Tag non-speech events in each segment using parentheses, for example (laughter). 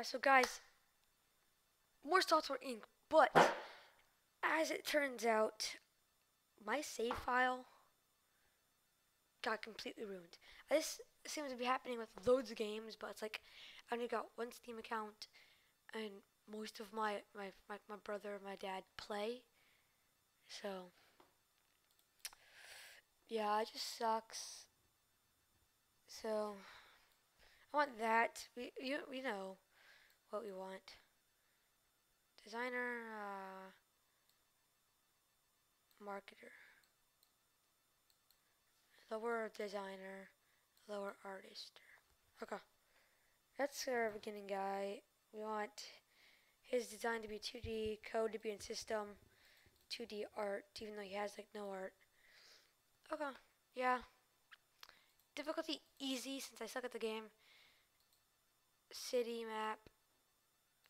Yeah, so guys, more Software Inc, but as it turns out, my save file got completely ruined. This seems to be happening with loads of games, but it's like I only got one Steam account, and most of my my my, my brother and my dad play, so yeah, it just sucks. So I want that. We you we know what we want. Designer, uh, marketer, lower designer, lower artist. Okay, that's our beginning guy. We want his design to be 2D, code to be in system, 2D art, even though he has like no art. Okay, yeah. Difficulty easy since I suck at the game. City map.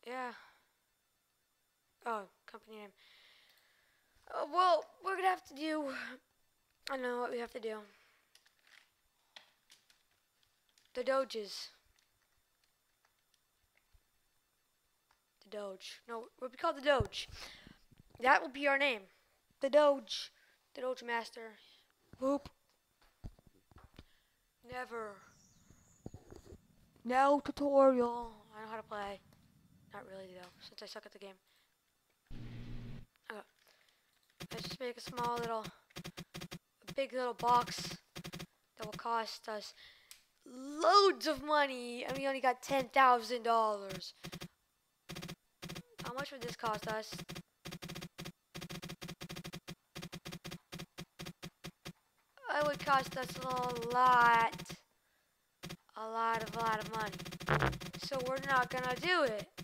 Yeah. Oh, company name. Uh, well, we're gonna have to do. I know what we have to do. The Doges. The Doge. No, what we call the Doge. That will be our name. The Doge. The Doge Master. Whoop. Never. No tutorial. I know how to play. Not really though, since I suck at the game. Okay. Let's just make a small little, a big little box that will cost us loads of money, and we only got ten thousand dollars. How much would this cost us? It would cost us a lot, a lot of, a lot of money. So we're not gonna do it.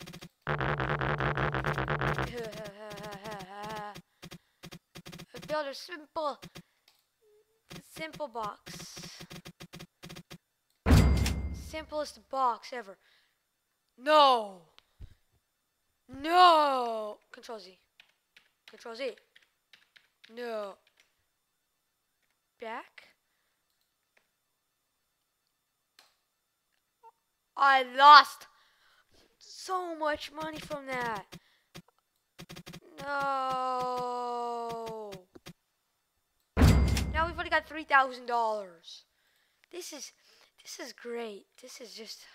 Build a simple, simple box. Simplest box ever. No. No. Control Z. Control Z. No. Back. I lost so much money from that. No. Got three thousand dollars. This is this is great. This is just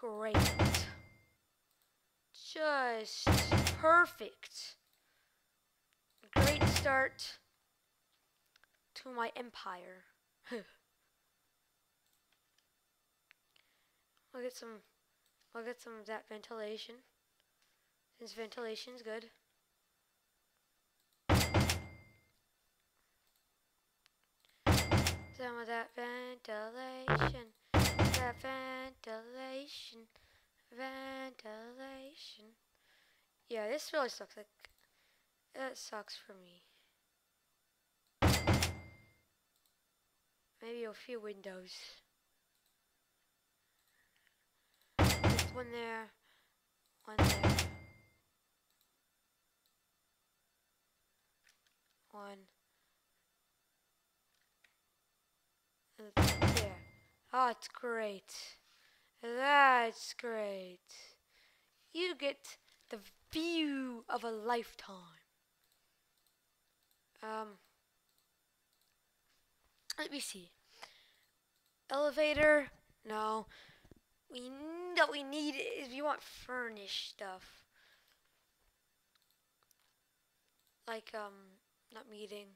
great. Just perfect. Great start to my empire. (laughs) I'll get some I'll get some of that ventilation. Since ventilation's good. Some of that ventilation. That ventilation. Ventilation. Yeah, this really sucks. Like, that sucks for me. Maybe a few windows. Just one there, one there, one uh, there. Oh, it's great. That's great. You get the view of a lifetime. Um, let me see. Elevator? No. We what we need is we want furnished stuff. Like um not meeting.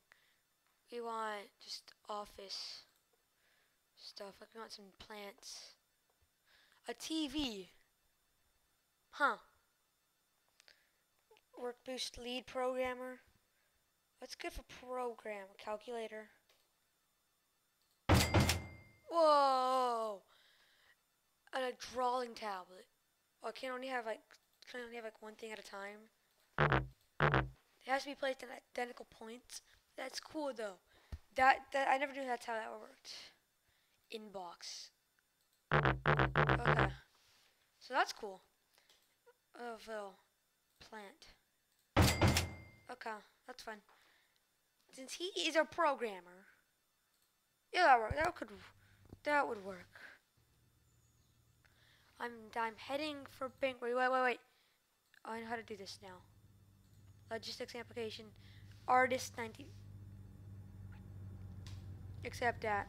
We want just office stuff. Like we want some plants. A TV. Huh. Work boost lead programmer. What's good for program? Calculator. Whoa! And a drawing tablet. Oh, I can only have like can only have like one thing at a time. It has to be placed in identical points. That's cool though. That that I never knew that's how that worked. Inbox. Okay. So that's cool. Oh, little plant. Okay, that's fine. Since he is a programmer, yeah, that, that could that would work. I'm I'm heading for bank. Wait, wait, wait, wait. I know how to do this now. Logistics application, artist 19. Except that.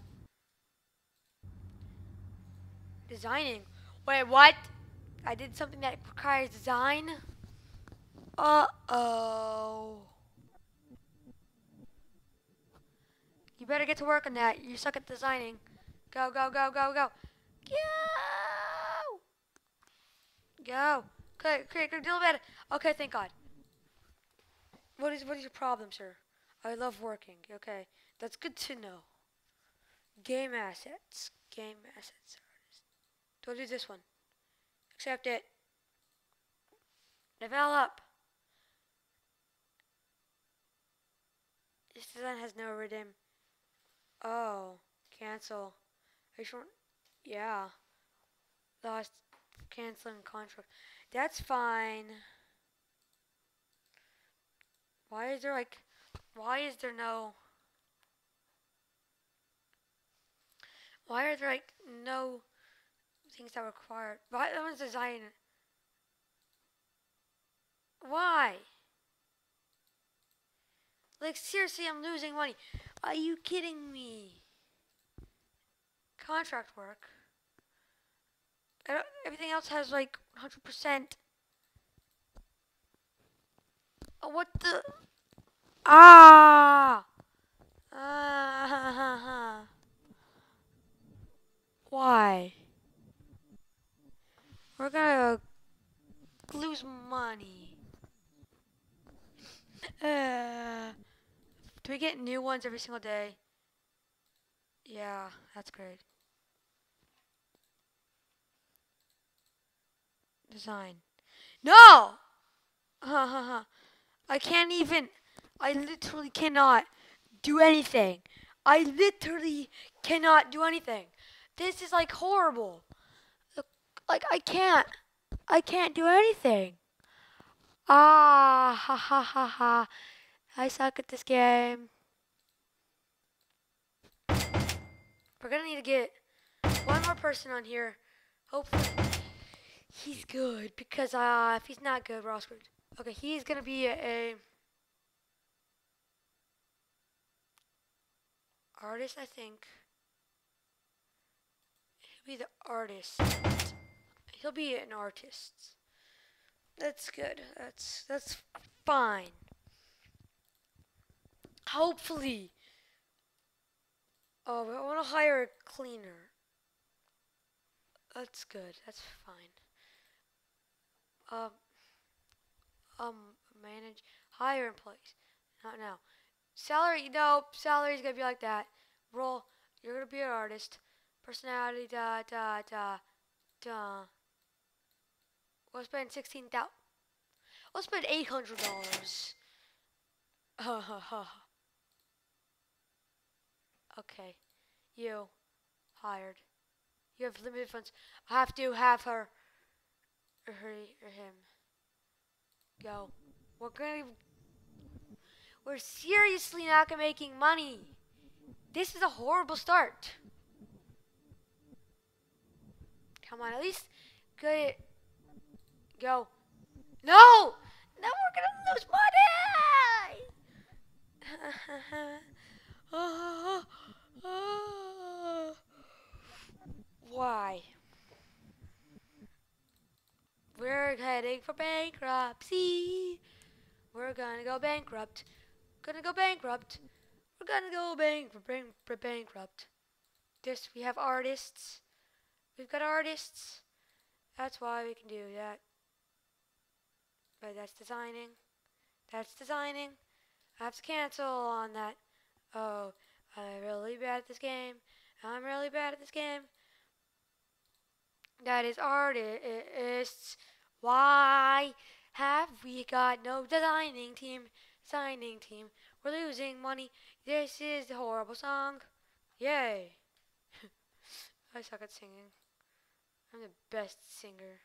Designing. Wait, what? I did something that requires design. Uh oh. You better get to work on that. You suck at designing. Go, go, go, go, go. Go! Go. Okay, okay, okay, deal about it. Okay, thank God. What is what is your problem, sir? I love working. Okay, that's good to know. Game assets. Game assets. Don't do this one. Accept it. Develop. This design has no rhythm. Oh, cancel. Are you sure? Yeah. Lost canceling contract. That's fine. Why is there like, why is there no, why are there like no things that are required? Why, that one's design. Why? Like seriously, I'm losing money. Are you kidding me? Contract work. Everything else has like 100%. Oh, what the? Ah! Ah! Why? We're gonna lose money. Uh, do we get new ones every single day? Yeah, that's great. Design. No! (laughs) I can't even, I literally cannot do anything. I literally cannot do anything. This is like horrible. Like I can't, I can't do anything. Ah, ha ha ha ha. I suck at this game. We're gonna need to get one more person on here. Hopefully he's good because uh, if he's not good, we're all screwed. Okay, he's gonna be a, a artist, I think. He'll be the artist. He'll be an artist. That's good. That's that's fine. Hopefully. Oh, I want to hire a cleaner. That's good. That's fine. Um um manage hire employees. Not now. Salary, no, salary's gonna be like that. Role, you're gonna be an artist. Personality, da da da da. We'll spend sixteen thousand. We'll spend eight hundred dollars. (laughs) Okay, you hired. You have limited funds. I have to have her, or her, or him. Go. We're gonna. We're seriously not making money. This is a horrible start. Come on, at least good. Go. No! Now we're gonna lose money! (laughs) Why? We're heading for bankruptcy. We're gonna go bankrupt. Gonna go bankrupt. We're gonna go bankrupt. bankrupt. This we have artists. We've got artists. That's why we can do that. But that's designing. That's designing. I have to cancel on that. Oh, I'm really bad at this game. I'm really bad at this game that is artists. Why have we got no designing team? Designing team. We're losing money. This is a horrible song. Yay. (laughs) I suck at singing. I'm the best singer.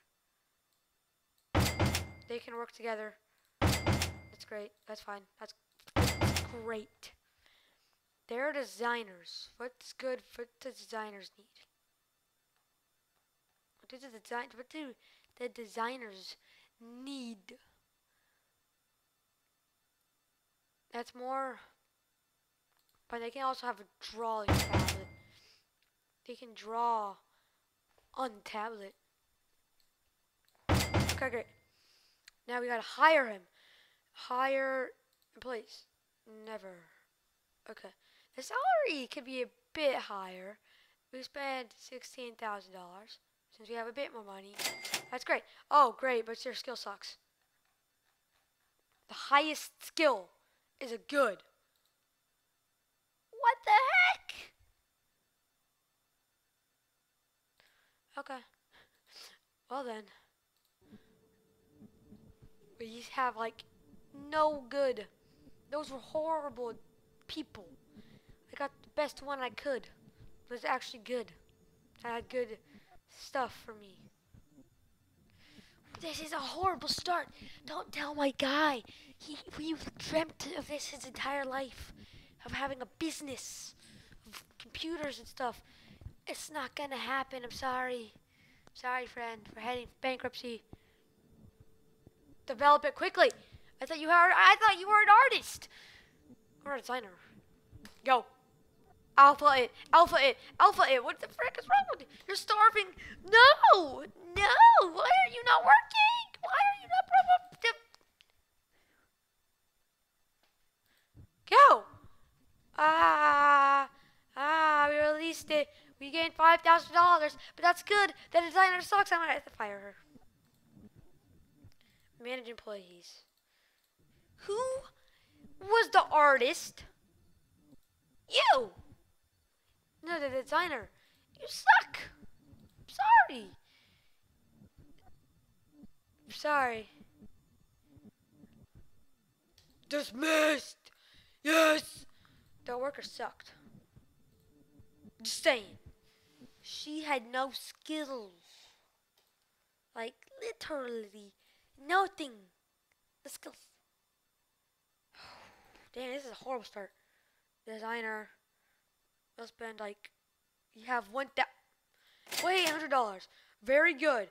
They can work together. That's great. That's fine. That's, great. They're designers. What's good? What does designers need? What does the design? What do the designers need? That's more. But they can also have a drawing tablet. They can draw on tablet. Okay, great. Now we gotta hire him. Hire employees. Never. Okay. The salary could be a bit higher. We spend $16,000 since we have a bit more money. That's great. Oh, great, but your skill sucks. The highest skill is a good. What the heck? Okay. (laughs) Well then. We have like no good. Those were horrible people. I got the best one I could. It was actually good. I had good stuff for me. This is a horrible start. Don't tell my guy. He we dreamt of this his entire life. Of having a business of computers and stuff. It's not gonna happen. I'm sorry. Sorry, friend, for heading bankruptcy. Develop it quickly. I thought you were. I thought you were an artist or a designer. Go. Alpha it. Alpha it. Alpha it. What the frick is wrong with you? You're starving. No. No. Why are you not working? Why are you not? Go. Ah. Ah. We released it. We gained five thousand dollars, but that's good. The designer sucks. I'm gonna have to fire her. Manage employees. Who was the artist? You! No, the designer. You suck! sorry. sorry. Dismissed! Yes! The worker sucked. Just saying. She had no skills. Like, literally nothing. The skills. (sighs) Damn, this is a horrible start. Designer. We'll spend like, you have one that. Wait, hundred dollars. Very good.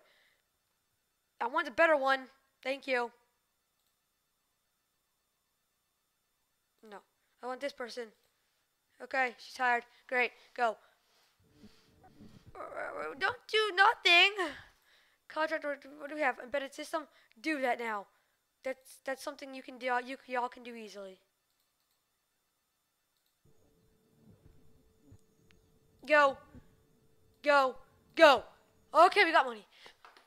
I want a better one. Thank you. No, I want this person. Okay, she's hired. Great, go. Uh, don't do nothing. Contract. What do we have? Embedded system. Do that now. That's that's something you can do. You y'all can do easily. Go. Go. Go. Okay, we got money.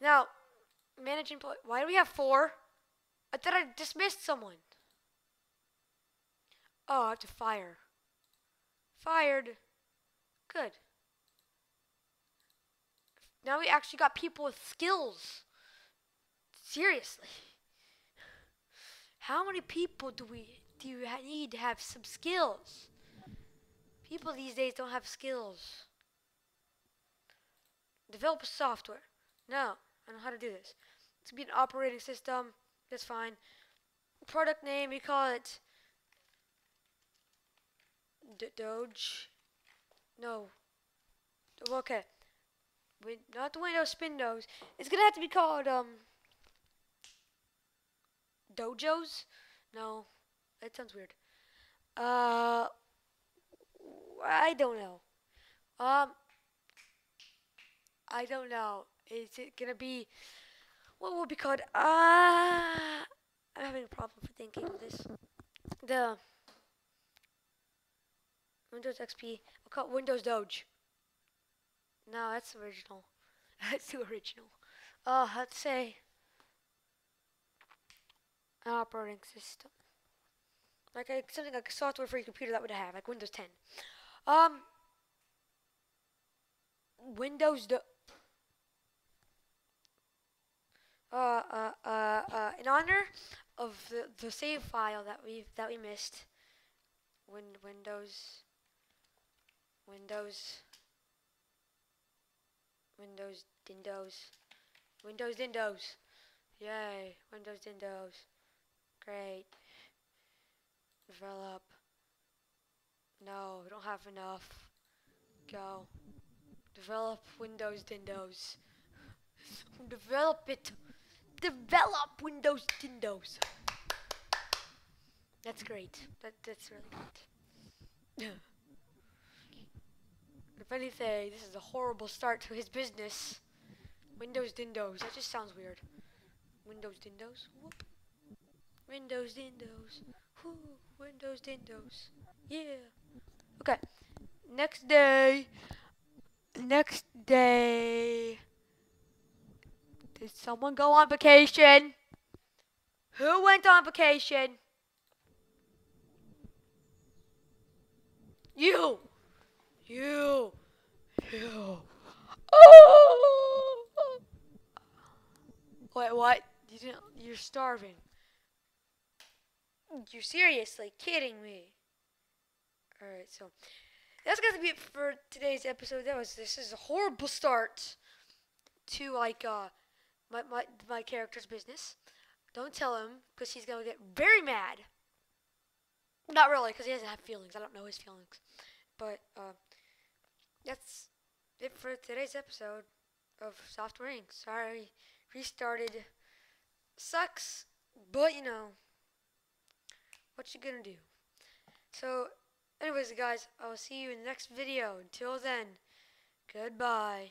Now, managing. Why do we have four? I thought I dismissed someone. Oh, I have to fire. Fired. Good. Now we actually got people with skills. Seriously. How many people do we do you need to have some skills? People these days don't have skills. Develop a software. No, I know how to do this. It's gonna be an operating system. That's fine. Product name, we call it D Doge. No. Okay. Win not the Windows Spin Nose. It's gonna have to be called um Dojos. No, that sounds weird. Uh, I don't know. Um, I don't know. Is it gonna be what will be called? Ah, uh, I'm having a problem for thinking of this. The Windows XP. We'll call it Windows Doge. No, that's original. (laughs) that's too original. Uh, let's say an operating system. Like a, something like software for your computer that would have, like Windows 10. Um, Windows do uh, uh, uh, uh, in honor of the, the save file that we that we missed. Win Windows Windows Windows Dindos. Windows Dindos. Yay. Windows Dindos. Great. Develop. No, we don't have enough. Go. Develop Windows Dindos. (laughs) Develop it. Develop Windows Dindos. That's great. That that's really great. (laughs) anything, this is a horrible start to his business. Windows Dindos. That just sounds weird. Windows Dindos. Whoop. Windows Dindos. Whoo. Windows Dindos. Yeah. Okay. Next day. Next day. Did someone go on vacation? Who went on vacation? You. You. (gasps) Oh. Wait, what? You didn't, you're starving. You're seriously kidding me. Alright, so that's gonna be it for today's episode. That was this is a horrible start to like uh my my my character's business. Don't tell him because he's gonna get very mad. Not really, because he doesn't have feelings. I don't know his feelings. But uh, that's it for today's episode of Software Inc. Sorry, restarted. Sucks, but you know, what you gonna do? So, anyways, guys, I will see you in the next video. Until then, goodbye.